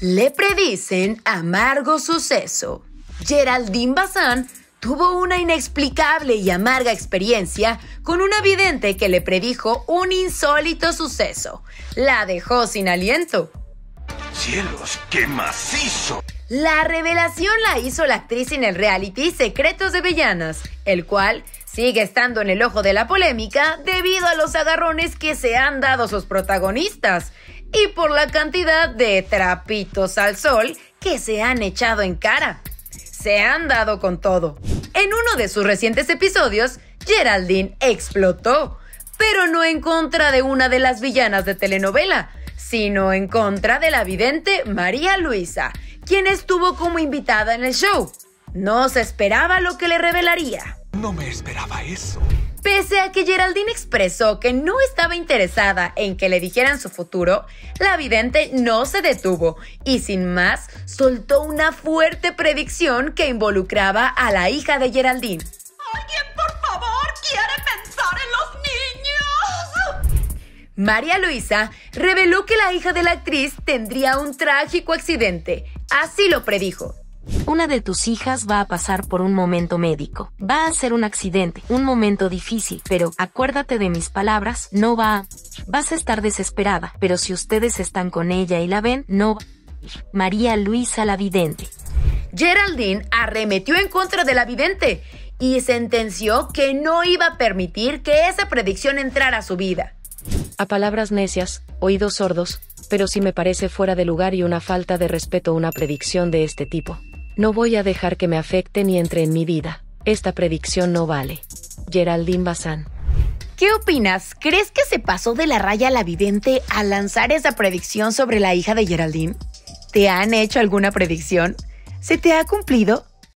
Le predicen amargo suceso. Geraldine Bazán tuvo una inexplicable y amarga experiencia con una vidente que le predijo un insólito suceso. La dejó sin aliento. ¡Cielos, qué macizo! La revelación la hizo la actriz en el reality Secretos de Villanas, el cual sigue estando en el ojo de la polémica debido a los agarrones que se han dado sus protagonistas y por la cantidad de trapitos al sol que se han echado en cara. Se han dado con todo. En uno de sus recientes episodios, Geraldine explotó, pero no en contra de una de las villanas de telenovela, sino en contra de la vidente María Luisa, quien estuvo como invitada en el show. No se esperaba lo que le revelaría. No me esperaba eso. Pese a que Geraldine expresó que no estaba interesada en que le dijeran su futuro, la vidente no se detuvo y sin más soltó una fuerte predicción que involucraba a la hija de Geraldine. ¿Alguien, por favor, quiere pensar en los niños? María Luisa reveló que la hija de la actriz tendría un trágico accidente. Así lo predijo. Una de tus hijas va a pasar por un momento médico. Va a ser un accidente, un momento difícil, pero acuérdate de mis palabras, no va a... Vas a estar desesperada, pero si ustedes están con ella y la ven, no va María Luisa la vidente. Geraldine arremetió en contra de la vidente y sentenció que no iba a permitir que esa predicción entrara a su vida. A palabras necias, oídos sordos, pero sí me parece fuera de lugar y una falta de respeto una predicción de este tipo. No voy a dejar que me afecte ni entre en mi vida. Esta predicción no vale. Geraldine Bazán. ¿Qué opinas? ¿Crees que se pasó de la raya la vidente al lanzar esa predicción sobre la hija de Geraldine? ¿Te han hecho alguna predicción? ¿Se te ha cumplido?